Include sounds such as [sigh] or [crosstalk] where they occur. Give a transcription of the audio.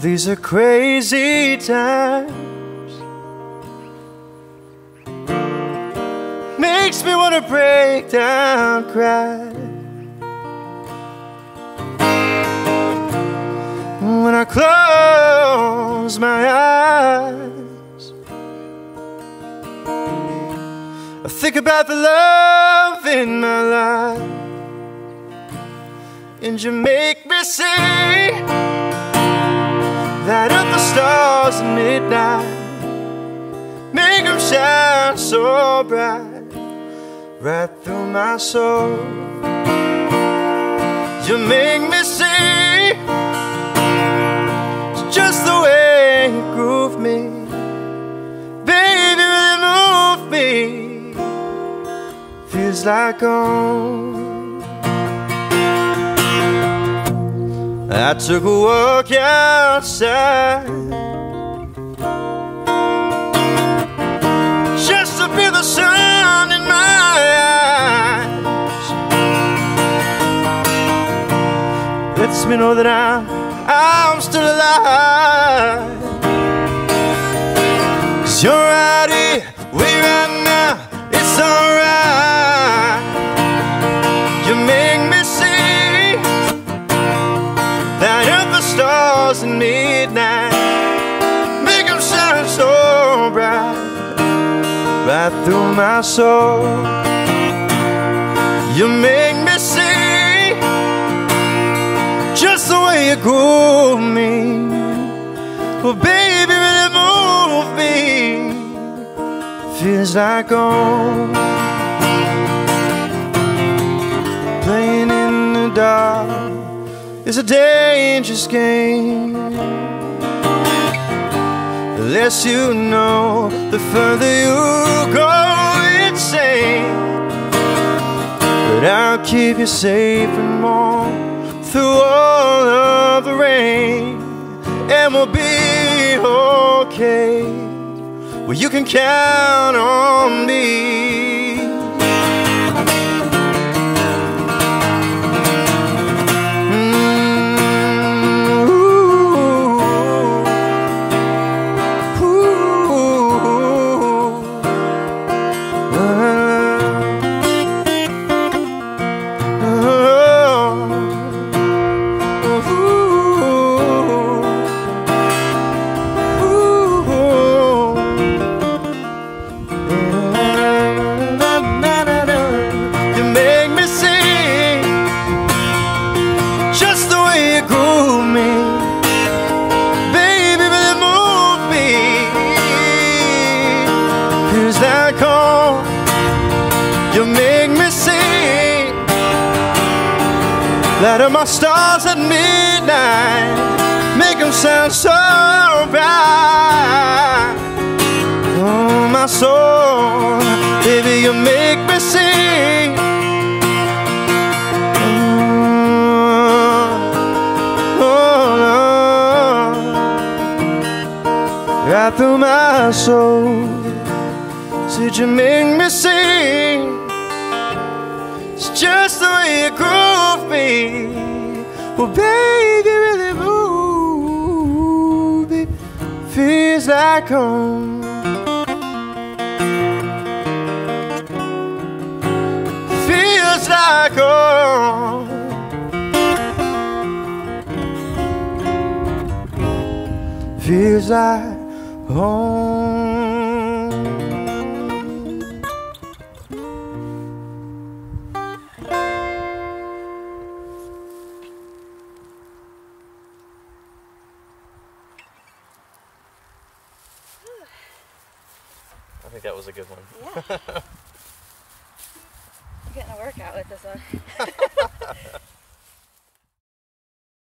These are crazy times. Makes me want to break down, cry. When I close my eyes, I think about the love in my life, and you make me see light up the stars at midnight, make them shine so bright, right through my soul. You make me see it's just the way you groove me, baby, really move me. Feels like home. I took a walk outside just to feel the sun in my eyes. Lets me know that I'm, I'm still alive. Cause you're right here, way right now, it's alright. Stars at midnight. Make them shine so bright Right through my soul. You make me see Just the way you groove me. Well, baby, really move me Feels like home. Playing in the dark is a dangerous game. The less you know, the further you go insane. But I'll keep you safe and warm through all of the rain, and we'll be okay. Well, you can count on me. Feels that call. You make me sing, light up my stars at midnight, make them sound so bright. Oh, my soul, baby, you make me sing. Oh, oh, Lord. Right through my soul, said you make me sing. It's just the way you groove me. Well, baby, really move me. Feels like home. Feels like home. Feels like home. I think that was a good one. Yeah. I'm [laughs] getting a workout with this one. [laughs]